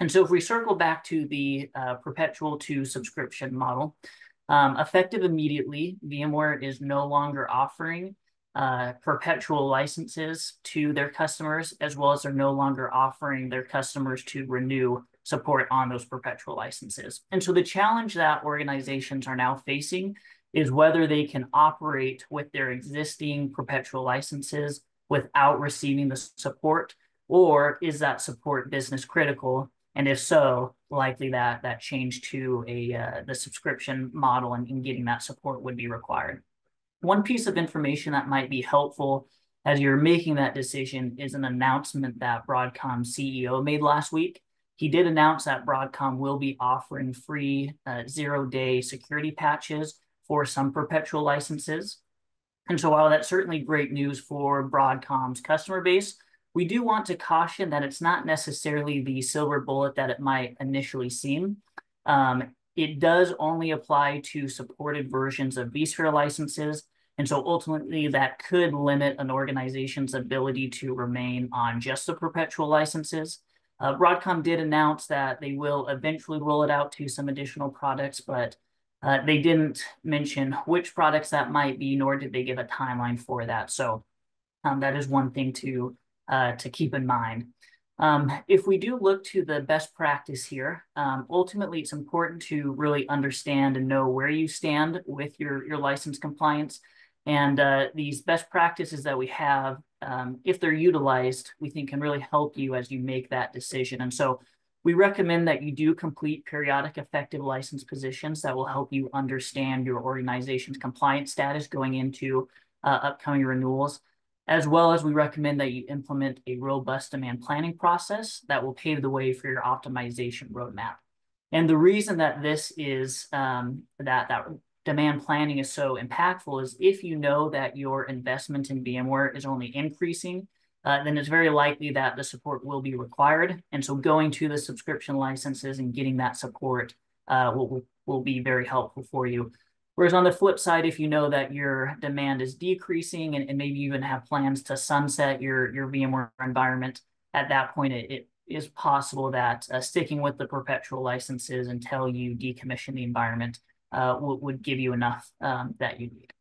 And so if we circle back to the uh, perpetual to subscription model, um, effective immediately, VMware is no longer offering uh, perpetual licenses to their customers, as well as they're no longer offering their customers to renew support on those perpetual licenses. And so the challenge that organizations are now facing is whether they can operate with their existing perpetual licenses without receiving the support, or is that support business critical? And if so, likely that that change to a uh, the subscription model and, and getting that support would be required. One piece of information that might be helpful as you're making that decision is an announcement that Broadcom CEO made last week. He did announce that Broadcom will be offering free uh, zero day security patches for some perpetual licenses. And so while that's certainly great news for Broadcom's customer base, we do want to caution that it's not necessarily the silver bullet that it might initially seem. Um, it does only apply to supported versions of vSphere licenses. And so ultimately that could limit an organization's ability to remain on just the perpetual licenses. Uh, Broadcom did announce that they will eventually roll it out to some additional products, but uh, they didn't mention which products that might be, nor did they give a timeline for that. So um, that is one thing to, uh, to keep in mind. Um, if we do look to the best practice here, um, ultimately it's important to really understand and know where you stand with your, your license compliance. And uh, these best practices that we have, um, if they're utilized, we think can really help you as you make that decision. And so we recommend that you do complete periodic effective license positions that will help you understand your organization's compliance status going into uh, upcoming renewals as well as we recommend that you implement a robust demand planning process that will pave the way for your optimization roadmap. And the reason that this is um, that that demand planning is so impactful is if you know that your investment in VMware is only increasing, uh, then it's very likely that the support will be required. And so going to the subscription licenses and getting that support uh, will, will be very helpful for you. Whereas on the flip side, if you know that your demand is decreasing and, and maybe even have plans to sunset your, your VMware environment, at that point, it, it is possible that uh, sticking with the perpetual licenses until you decommission the environment uh, would give you enough um, that you need.